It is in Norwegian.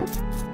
You